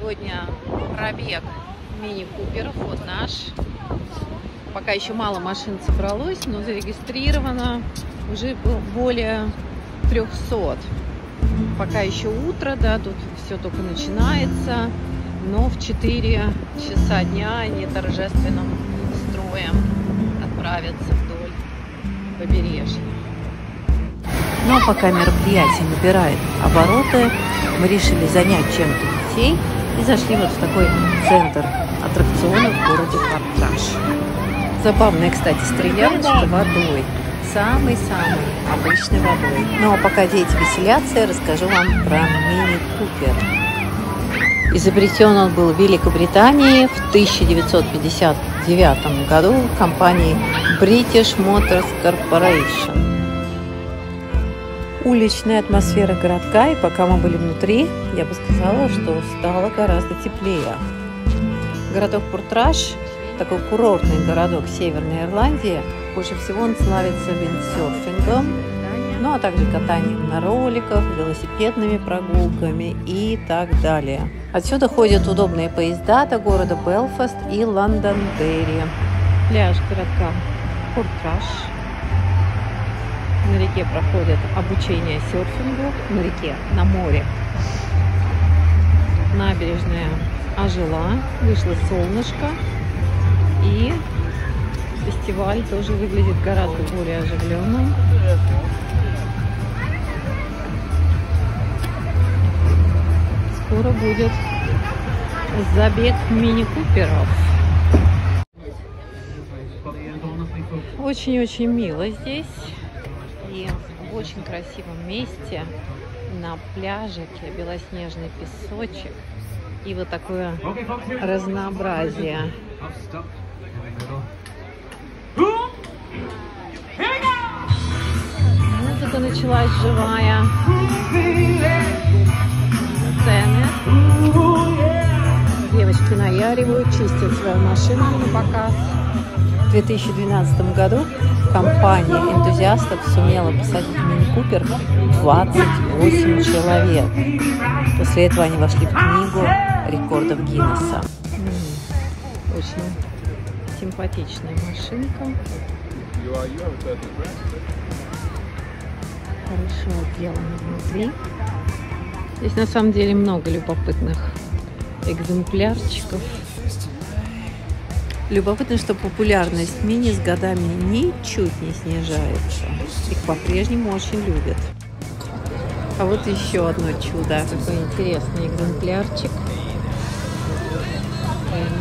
Сегодня пробег мини-куперов. Вот наш. Пока еще мало машин собралось, но зарегистрировано уже более 300. Пока еще утро, да, тут все только начинается. Но в 4 часа дня они торжественным строем отправятся вдоль побережья. Ну а пока мероприятие набирает обороты, мы решили занять чем-то детей и зашли вот в такой центр аттракционов в городе Хартраш. Забавная, кстати, стрелялочка водой. Самой-самой обычной водой. Ну а пока дети веселятся, я расскажу вам про мини-купер. Изобретен он был в Великобритании в 1959 году компанией British Motors Corporation уличная атмосфера городка, и пока мы были внутри, я бы сказала, что стало гораздо теплее. Городок Портраш, такой курортный городок Северной Ирландии, больше всего он славится виндсерфингом, ну а также катанием на роликах, велосипедными прогулками и так далее. Отсюда ходят удобные поезда до города Белфаст и Лондон-Дерри. Пляж городка Пуртраш на реке проходят обучение серфингу, на реке, на море. Набережная ожила, вышло солнышко, и фестиваль тоже выглядит гораздо более оживленным. Скоро будет забег мини-куперов. Очень-очень мило здесь и в очень красивом месте на пляжике белоснежный песочек и вот такое разнообразие. Музыка началась живая. Сцены. Девочки наяривают, чистят свою машину на показ. В 2012 году компания энтузиастов сумела посадить в мини-купер 28 человек. После этого они вошли в книгу рекордов Гиннесса. Очень симпатичная машинка. Хорошо отделана внутри. Здесь на самом деле много любопытных экземплярчиков. Любопытно, что популярность мини с годами ничуть не снижается. Их по-прежнему очень любят. А вот еще одно чудо. Такой интересный экземплярчик.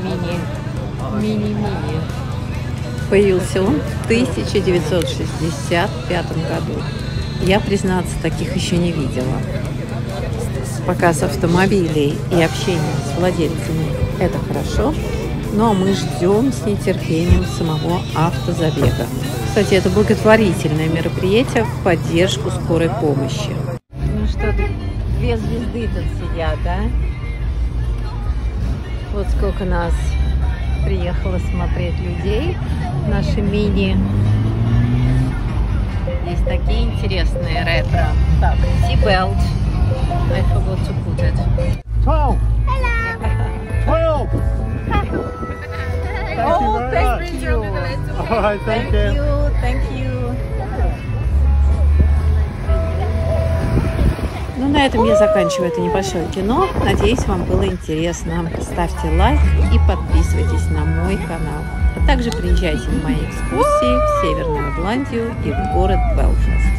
Мини, мини-мини. Появился он в 1965 году. Я, признаться, таких еще не видела. Показ автомобилей и общение с владельцами – это хорошо, ну а мы ждем с нетерпением самого автозабега. Кстати, это благотворительное мероприятие в поддержку скорой помощи. Ну что, две звезды тут сидят, да? Вот сколько нас приехало смотреть людей. Наши мини. Есть такие интересные ретро. Так, T-belt. I forgot to put it. 12! Thank you. All right, thank, Thank you. you, thank you. Ну, на этом я заканчиваю это небольшое кино. Надеюсь, вам было интересно. Ставьте лайк и подписывайтесь на мой канал. А также приезжайте на мои экскурсии в Северную Ирландию и в город Белфаст.